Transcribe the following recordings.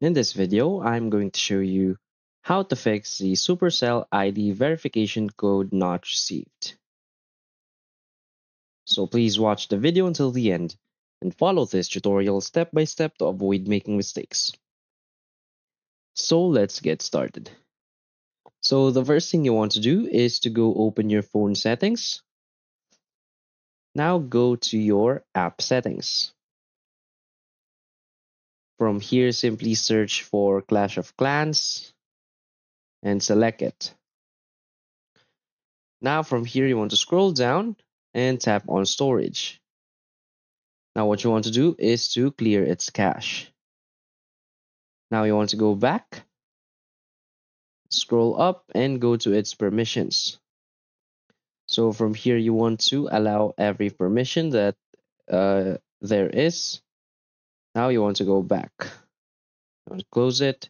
In this video, I'm going to show you how to fix the Supercell ID verification code not received. So please watch the video until the end and follow this tutorial step by step to avoid making mistakes. So let's get started. So the first thing you want to do is to go open your phone settings. Now go to your app settings. From here, simply search for Clash of Clans and select it. Now from here, you want to scroll down and tap on storage. Now what you want to do is to clear its cache. Now you want to go back, scroll up and go to its permissions. So from here, you want to allow every permission that uh, there is now you want to go back. Close it.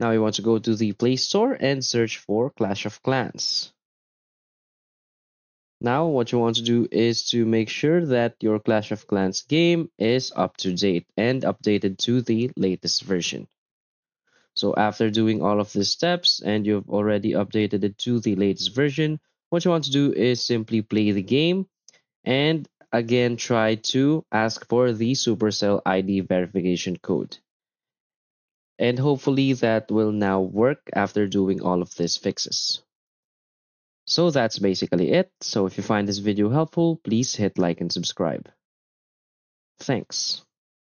Now you want to go to the Play Store and search for Clash of Clans. Now what you want to do is to make sure that your Clash of Clans game is up to date and updated to the latest version. So after doing all of these steps and you've already updated it to the latest version, what you want to do is simply play the game and again try to ask for the Supercell ID verification code. And hopefully that will now work after doing all of these fixes. So that's basically it. So if you find this video helpful, please hit like and subscribe. Thanks.